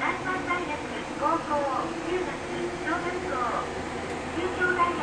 南山大学高校中学小学校中京大学